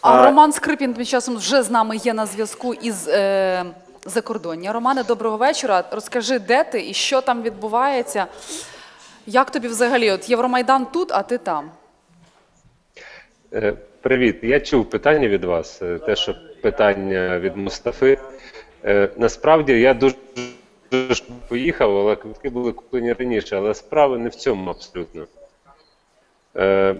А Роман Скрипін тим часом вже з нами є на зв'язку із е, закордоння. Романе, доброго вечора. Розкажи, де ти і що там відбувається? Як тобі взагалі? От Євромайдан тут, а ти там. Е, Привіт. Я чув питання від вас, е, те, що питання від Мустафи. Е, Насправді я дуже, дуже поїхав, але квитки були куплені раніше, але справа не в цьому абсолютно. Е,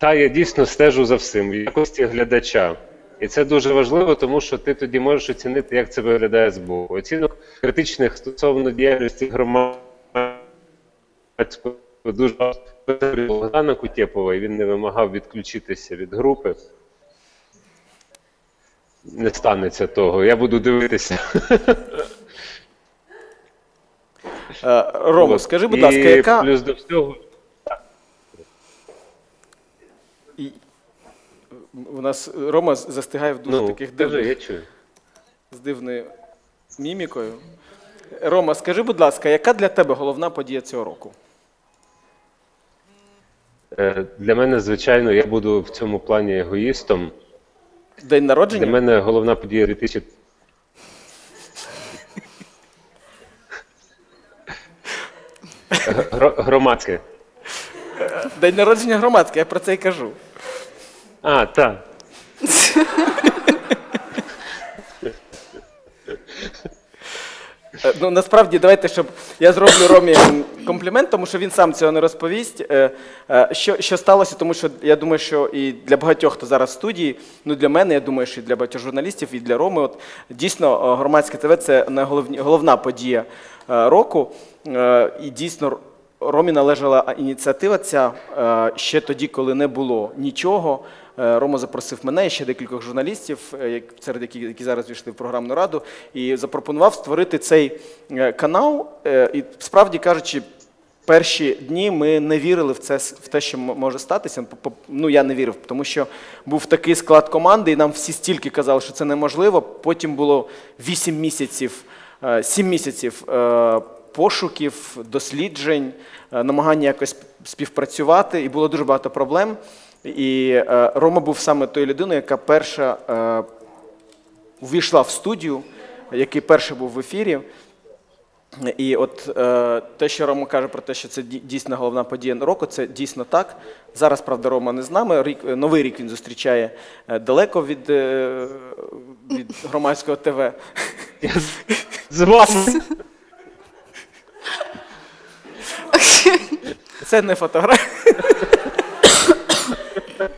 Та я дійсно стежу за всім в якості глядача. І це дуже важливо, тому що ти тоді можеш оцінити, як це виглядає збоку. Оцінок критичних стосовно діяльності громадського дуже Богдана Кутєпова, і він не вимагав відключитися від групи. Не станеться того. Я буду дивитися. Е, Ромо, От. скажи, будь ласка, яка плюс до всього. І- у нас Рома застигає в дуже Ну, таких дивних я чую. з дивною мімікою. Рома, скажи, будь ласка, яка для тебе головна подія цього року? Е, Для мене, звичайно, я буду в цьому плані егоїстом. День народження? Для мене головна подія 2000... Громадське. День народження громадське, я про це й кажу. А, так. Е, Ну, насправді, давайте, щоб я зроблю Ромі комплімент, тому що він сам цього не розповість. Е, е, Що, що сталося, тому що я думаю, що і для багатьох, хто зараз в студії, ну для мене, я думаю, що і для багатьох журналістів, і для Роми, от дійсно е, громадське ТВ це найголовні- головна подія е, року. Е, І дійсно Ромі належала ініціатива ця е, ще тоді, коли не було нічого. Е, Рома запросив мене і ще декількох журналістів, е, серед яких які зараз війшли в програмну раду, і запропонував створити цей канал. І справді кажучи, перші дні ми не вірили в це в те, що може статися. Ну я не вірив, тому що був такий склад команди, і нам всі стільки казали, що це неможливо. Потім було 8 місяців, 7 місяців. Пошуків, досліджень, е, намагання якось співпрацювати, і було дуже багато проблем. І е, Рома був саме тою людиною, яка перша е, увійшла в студію, який перший був в ефірі. І от е, те, що Рома каже про те, що це дійсно головна подія року, це дійсно так. Зараз, правда, Рома не з нами. Рік, новий рік він зустрічає далеко від, від громадського ТВ. З вами. Це не фотографія.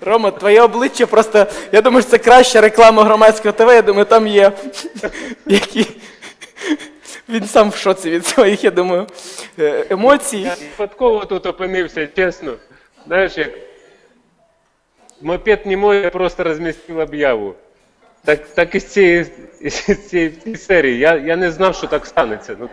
Рома, твоє обличчя просто. Я думаю, що це краща реклама громадського ТВ. Я думаю, там є які. Він сам в шоці від своїх, я думаю, е, емоцій. Я випадково тут опинився, чесно. Знаєш, як мопед не мой, я просто розмістив об'яву. Так, так і з цієї, з цієї серії. Я, я не знав, що так станеться. Ну,